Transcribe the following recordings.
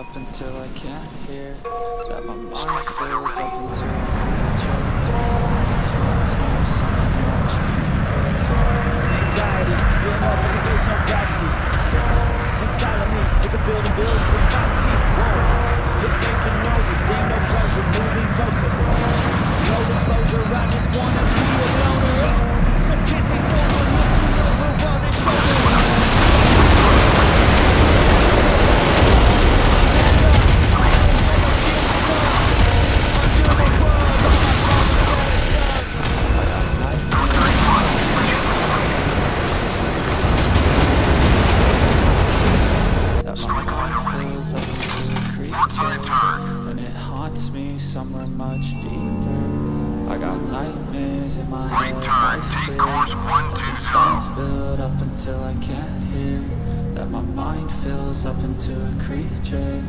until I can't hear That my mind fills up into a creature. Haunts me so much Anxiety, filling up every space, no privacy And silently, it can build and build finally see Whoa, taking over, damn no closure, moving closer. No exposure, somewhere much deeper. I got nightmares in my head Return, I take course 120. Thoughts build up until I can't hear That my mind fills up into a creature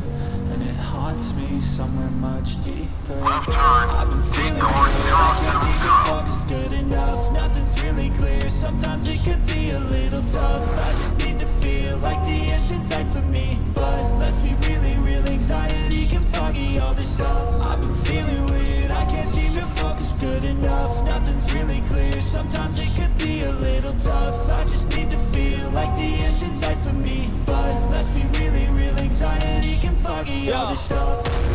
And it haunts me somewhere much deeper. Left turn, take course 070. focus good enough. Nothing's really clear. Sometimes it could be a little tough. I just need to feel like the end's in sight for me But foggy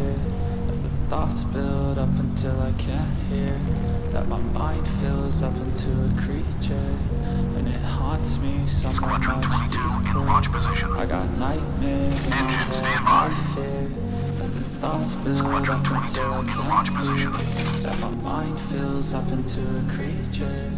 fear That the thoughts build up until I can't hear. That my mind fills up into a creature And it haunts me somewhere much deeper. Launch position. I got nightmares my Engine head, standby. I fear. That the thoughts build Squadron up until I can't launch hear. That my mind fills up into a creature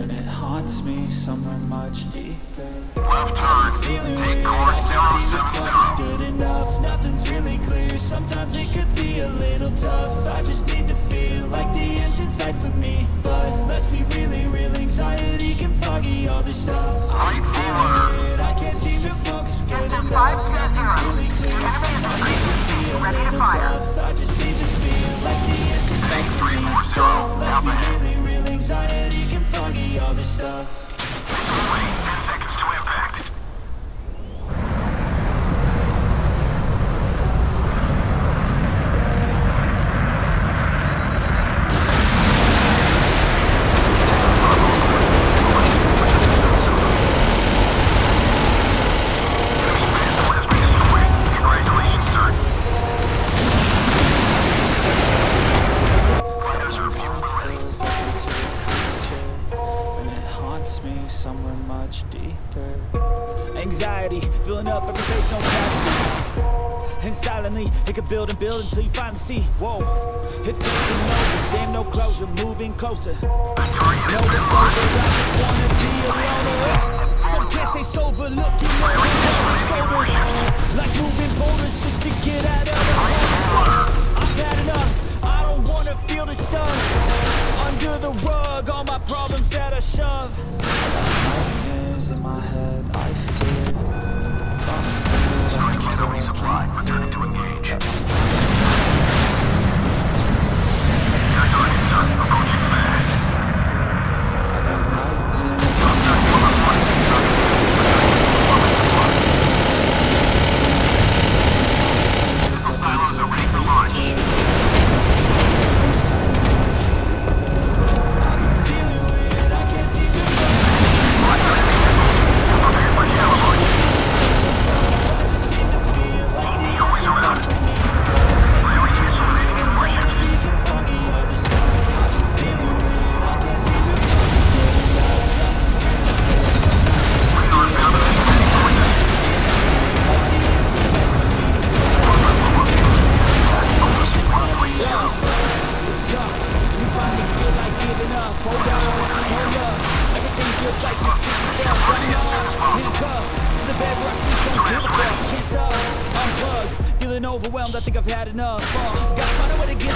And it haunts me somewhere much deeper Left turn, feeling take course I can't seem to focus 070. good enough. Nothing's really clear. Sometimes it could be a little tough. I just need to feel like the end's in sight for me. But let's be really real. Anxiety can foggy all this stuff. Right. I can't seem to focus good Distance enough. 520. Nothing's really clear. Enemy Sometimes it infantry. could be a Ready to fire. I just need to feel like the end's in sight for me. 340, But let's be really real. Anxiety can foggy all this stuff. And silently, it could build and build until you finally see. Whoa, it's taking over, damn no closure, moving closer. No disclosure, I just wanna be a loner. Some can't stay sober, looking over their shoulders. Like moving boulders just to get out of the. I've had enough, I don't wanna feel the stuff. Under the rug, all my problems that I shove. Nightmares in my head, I fear Supply, returning to engage.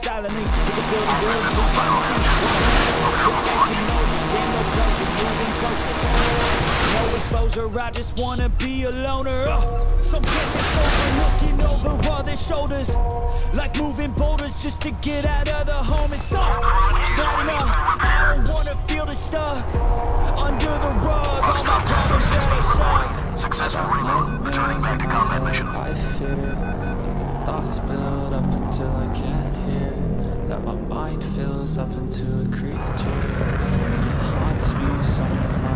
silently with the building build to No exposure, I just wanna be a loner. Uh, Some over looking over all their shoulders. Like moving boulders just to get out of the home It sucks, not enough I don't wanna feel the stuck. Under the rug, all my problems that I shove Successful. Reload, returning back to combat mission. I fear, the thoughts build up until I can't that my mind fills up into a creature and it haunts me somewhere.